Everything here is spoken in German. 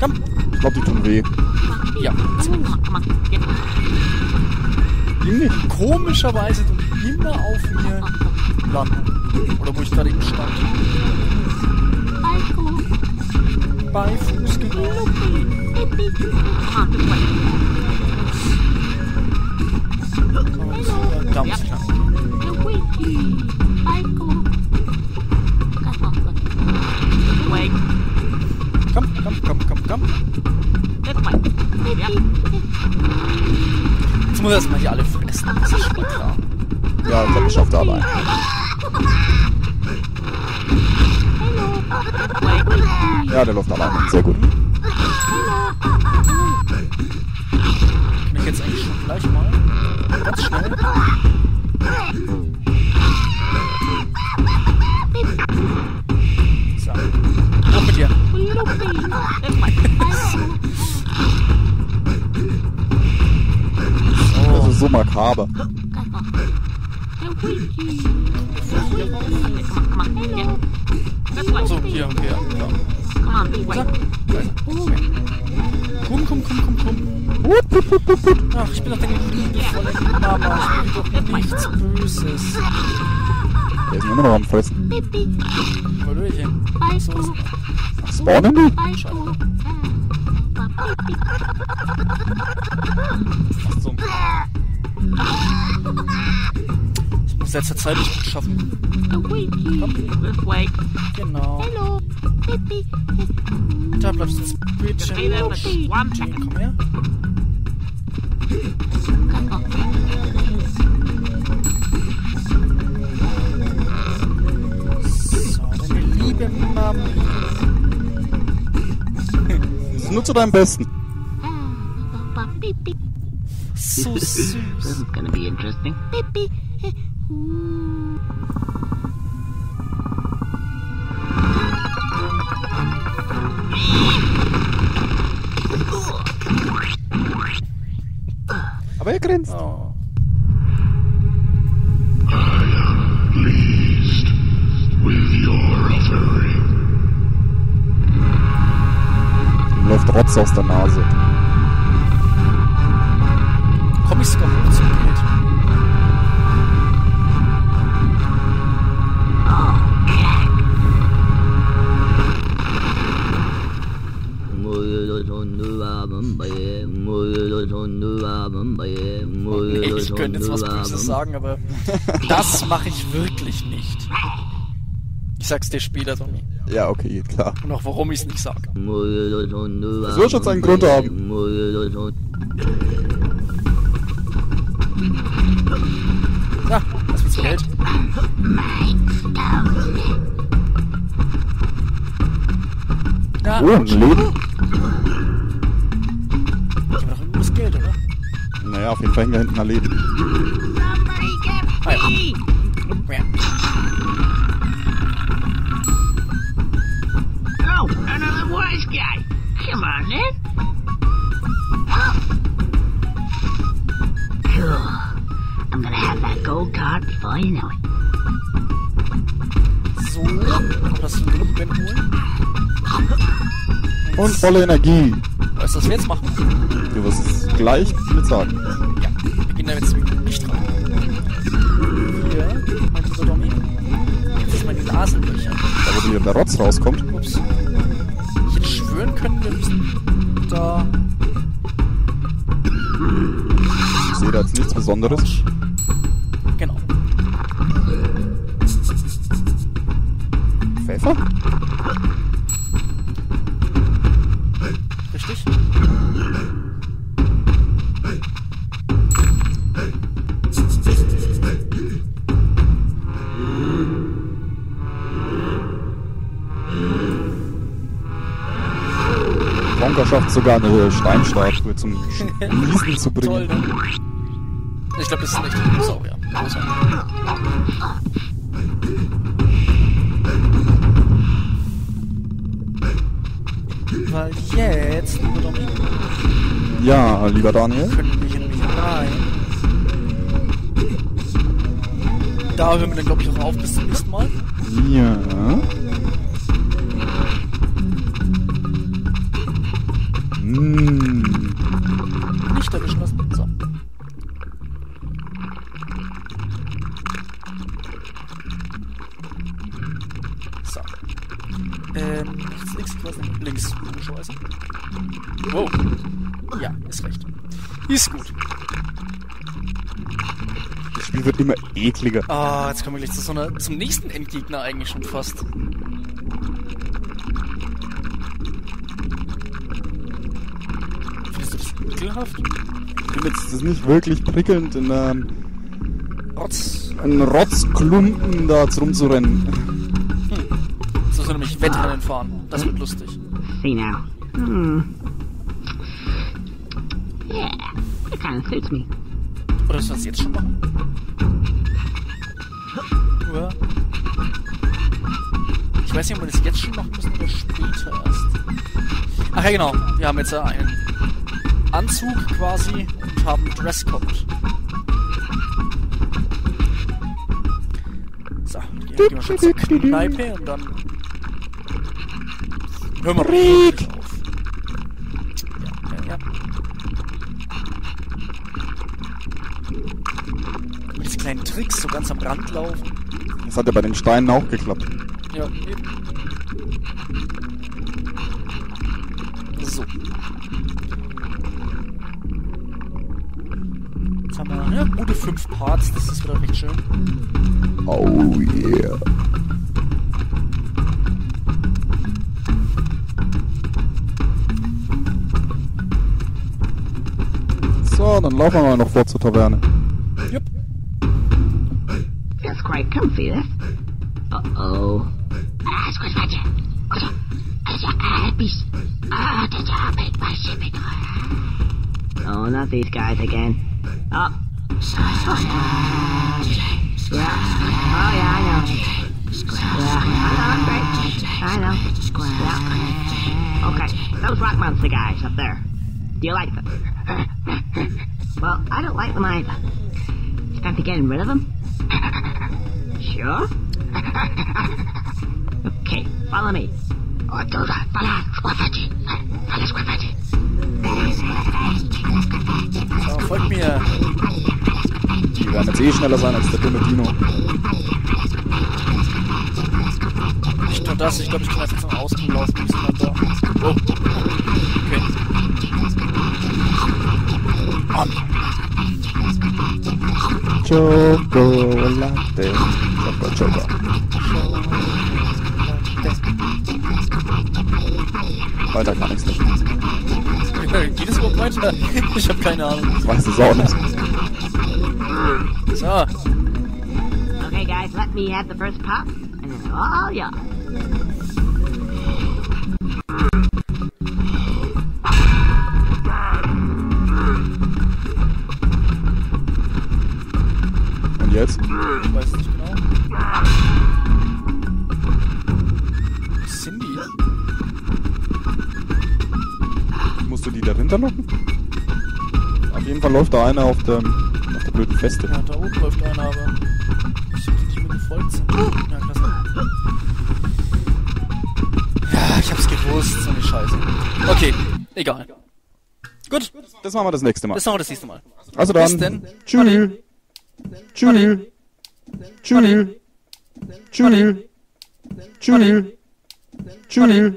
Komm. Ich glaube, die tun weh. Ja. Nicht. Komischerweise tun die immer auf mir landen. Oder wo ich gerade eben stand. Bei Fußgänger. Da muss ich Jetzt muss er erstmal hier alle fressen. Das ist schon klar. Ja, ich glaube, ich schaffe da allein. Ja, der läuft alleine. Sehr gut. Kann ich jetzt eigentlich ist so hier, okay, ja. Komm, komm, komm, komm, komm. Ach, ich bin doch deine liebevolle Mama. Ich will doch nichts Böses. Der ist immer noch am Fressen. Hallöchen. So ist Ach, spawnen die? Schade. Ach so. Ich muss letzter Zeit nicht gut schaffen. Genau. Da bleibst du jetzt bitte. Komm her. So, deine liebe Mami. Das ist nur zu deinem Besten. So süß. This is gonna be interesting. Aber er grinst. Oh. pleased with your offering. Ihm läuft Rotz aus der Nase. Komm ich sogar hoch zum Geld. Ich könnte jetzt was Böses sagen, aber das mache ich wirklich nicht. Ich sag's dir später, Tommy. Ja, okay, klar. Und auch warum ich es nicht sag. Das wird schon seinen Grund haben. Oh, Leben. ich hab doch irgendwo das Geld, oder? Naja, auf jeden Fall hängen da hinten ein Leben. Ah, ja. Oh, another wise guy. Come on, then. Cool. I'm gonna have that gold card. So, das Leben holen. Und volle Energie. Weißt du, was wir jetzt machen? Du wirst es gleich mit sagen. Ja, wir gehen da jetzt nicht rein. Hier, mein lieber Domi. Jetzt ist meine Nasenlöcher. Da wo dir der Rotz rauskommt. Ups. Ich hätte schwören können, wir müssen da... Ich sehe da jetzt nichts Besonderes. Genau. Pfeffer? Richtig? Wonka schafft sogar eine Steinstatue zum Niesen zu Toll, bringen. ne? Ich glaube, das ist ein echter Dinosaurier. Also, Weil jetzt, lieber Dominik, Ja, lieber Daniel. können wir hier nämlich rein. Da hören wir dann, glaube ich, auch auf bis zum nächsten Mal. Ja. Mm. Spiel wird immer ekliger. Ah, jetzt kommen wir gleich zu so einer, zum nächsten Endgegner eigentlich schon fast. Findest du das ekelhaft? Ich finde jetzt das nicht wirklich prickelnd, in einem, Rotz. einen Rotzklumpen da jetzt rumzurennen. So soll nämlich Wettrennen fahren. Das wird lustig. See now. Hmm. Yeah, it kind of suits me. Oder soll das jetzt schon machen? Ich weiß nicht, ob wir das jetzt schon machen müssen oder später erst. Ach ja, genau. Wir haben jetzt einen Anzug quasi und haben Dresscode. So, gehen wir schon zur Kneipe und dann hören wir wirklich auf. Ja, ja, ja. Mit diesen kleinen Tricks so ganz am Rand laufen. Das hat ja bei den Steinen auch geklappt. Ja, eben. So. Jetzt haben wir ja, gute fünf Parts, das ist wieder recht schön. Oh yeah. So, dann laufen wir mal noch vor zur Taverne. Quite comfy, this. Uh-oh. Squish uh, my uh, shipping. Oh, not these guys again. Oh. Yeah. Oh, yeah, I know. Yeah, I know, great. I know. Yeah. Okay, those rock monster guys up there. Do you like them? well, I don't like them either. It's time to getting rid of them? Sure. okay, follow me. So, folgt mir. Die werden jetzt eh schneller sein als der dumme Dino. Nicht nur das, ich glaube, ich kann einfach zum Ausgang laufen. Oh. Okay. On. Chocolate. Weiter kann ich's nicht. Geht es überhaupt weiter? Ich habe keine Ahnung. Ich weiß es auch nicht. So, Okay, guys, let me have the first pop, and then all y'all. Und jetzt? ich weiß nicht Locken? Auf jeden Fall läuft da einer auf der, auf der blöden Feste. Ja, da oben läuft einer, aber ich hab nicht mehr gefolgt sind. Ja, klasse. Ja, ich hab's gewusst, so eine Scheiße. Okay, egal. Gut, Das machen wir das nächste Mal. das machen wir das nächste Mal. Also Bis dann. denn. Tschüss. Tschüss. Tschüss. Tschüss. Tschüss. Tschüss.